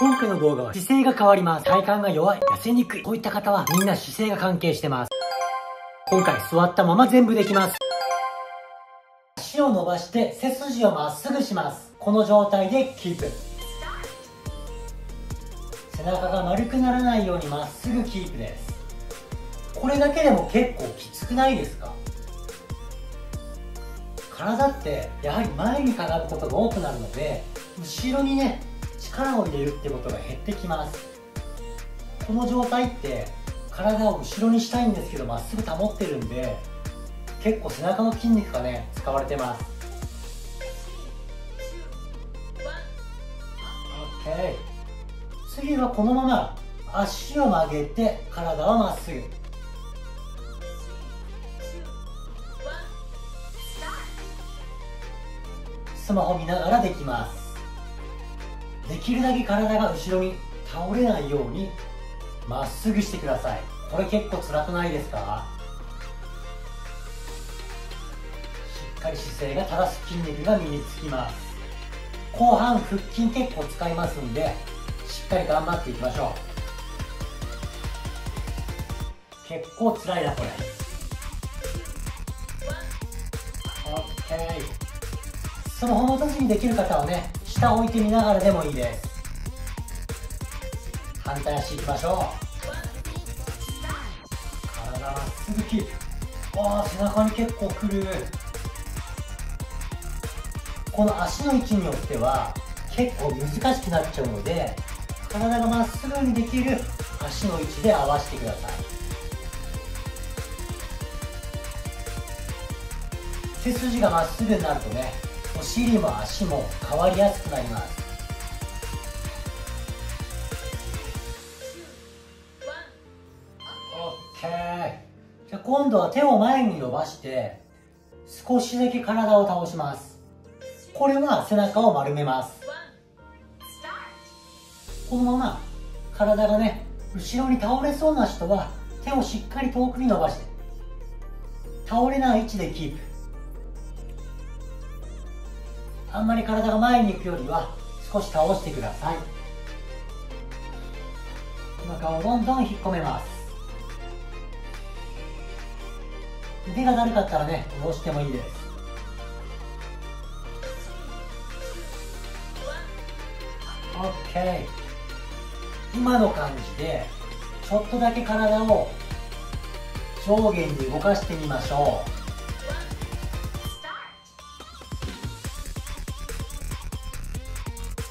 今回の動画は姿勢が変わります。体幹が弱い、痩せにくい。こういった方はみんな姿勢が関係してます。今回座ったまま全部できます。足を伸ばして背筋をまっすぐします。この状態でキープ。背中が丸くならないようにまっすぐキープです。これだけでも結構きつくないですか？体ってやはり前にかがむことが多くなるので後ろにね力を入れるってことが減ってきます。この状態って体を後ろにしたいんですけどまっすぐ保ってるんで結構背中の筋肉がね使われてます。OK 次はこのまま足を曲げて体はまっすぐ。スマホ見ながらできます。できるだけ体が後ろに倒れないようにまっすぐしてください。これ結構辛くないですか？しっかり姿勢が正す筋肉が身につきます。後半腹筋結構使いますんでしっかり頑張っていきましょう。結構辛いなこれ。OK スマホの時にできる方はね下置いてみながらでもいいです。反対足いきましょう。体まっすぐキープああ背中に結構くる。この足の位置によっては結構難しくなっちゃうので体がまっすぐにできる足の位置で合わせてください。背筋がまっすぐになるとねお尻も足も変わりやすくなります。OK じゃ今度は手を前に伸ばして少しだけ体を倒します。これは背中を丸めます。このまま体がね後ろに倒れそうな人は手をしっかり遠くに伸ばして倒れない位置でキープ。あんまり体が前に行くよりは少し倒してください。お腹をどんどん引っ込めます。腕がだるかったらね下ろしてもいいです。OK 今の感じでちょっとだけ体を上下に動かしてみましょう。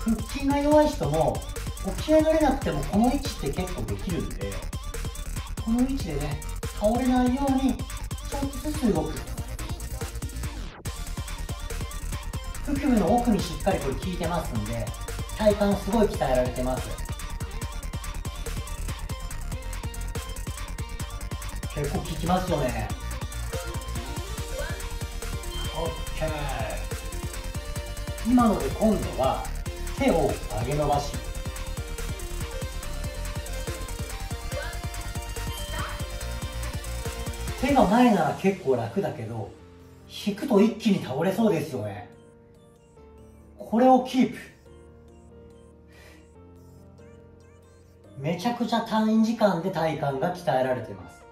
腹筋が弱い人も起き上がれなくてもこの位置って結構できるんでこの位置でね倒れないようにちょっとずつ動く。腹部の奥にしっかりこれ効いてますんで体幹すごい鍛えられてます。結構効きますよね。OK 今ので今度は手を上げ伸ばし。手が前なら結構楽だけど引くと一気に倒れそうですよね。これをキープ。めちゃくちゃ短時間で体幹が鍛えられています。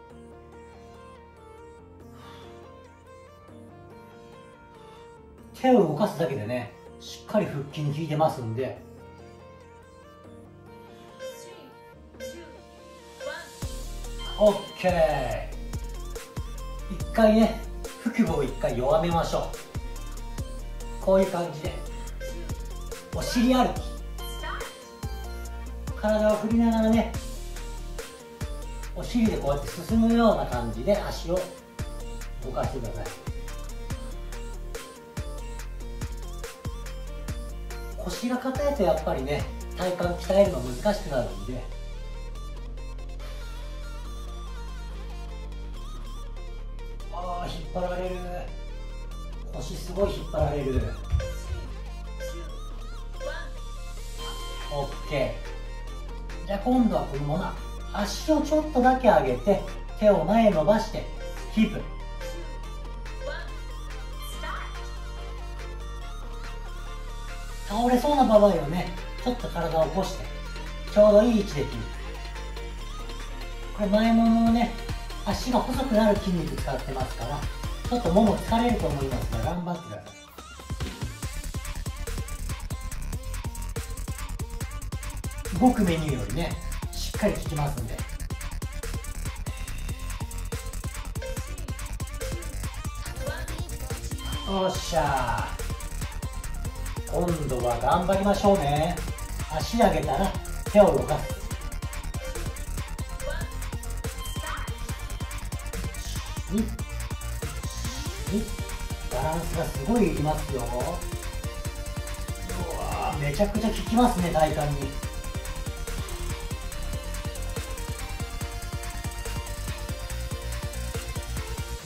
手を動かすだけでねしっかり腹筋に効いてますんで。オッケー。一回ね腹部を一回弱めましょう。こういう感じで。お尻歩き。体を振りながらねお尻でこうやって進むような感じで足を動かしてください。腰が硬いとやっぱりね体幹鍛えるの難しくなるんで。ああ引っ張られる。腰すごい引っ張られる。OK じゃあ今度はこのまま足をちょっとだけ上げて手を前伸ばしてキープ。倒れそうな場合はねちょっと体を起こしてちょうどいい位置で切る。これ前もものね足が細くなる筋肉使ってますからちょっともも疲れると思いますが頑張ってください。動くメニューよりねしっかり効きますんで。よっしゃ今度は頑張りましょうね。足上げたら手を動かす。バランスがすごいいりますよ。うわめちゃくちゃ効きますね体幹に。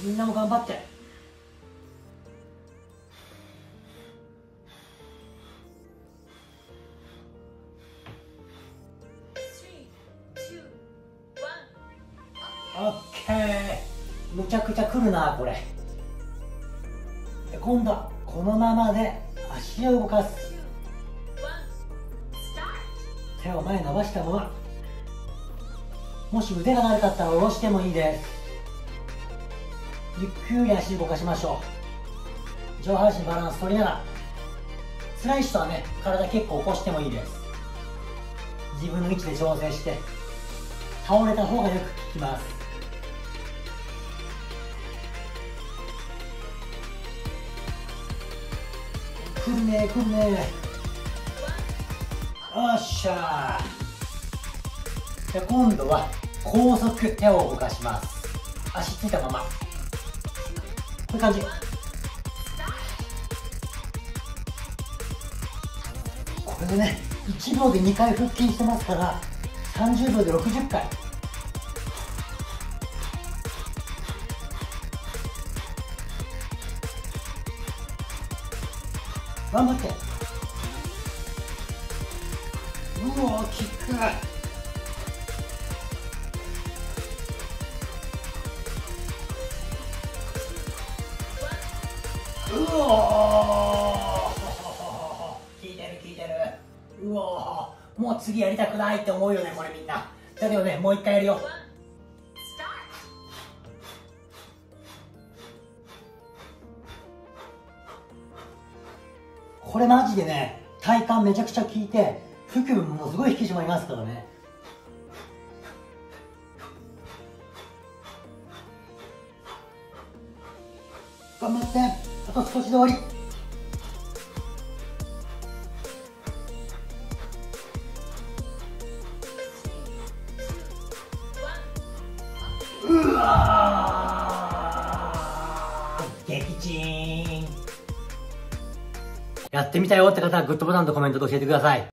みんなも頑張って。オッケー。むちゃくちゃくるなこれ。今度はこのままで足を動かす。手を前伸ばしたまま。もし腕が悪かったら下ろしてもいいです。ゆっくり足動かしましょう。上半身バランス取りながら。辛い人はね体結構起こしてもいいです。自分の位置で調整して倒れた方がよく効きます。くるねくるねよっしゃで今度は高速手を動かします。足ついたまま。こういう感じ。これでね1秒で2回腹筋してますから30秒で60回。頑張って。うわキックうお効いてる効いてる。うおもう次やりたくないって思うよねこれみんな。だけどねもう一回やるよ。これマジでね体幹めちゃくちゃ効いて腹部もすごい引き締まりますからね。頑張ってあと少しで終わり。やってみたよって方はグッドボタンとコメントで教えてください。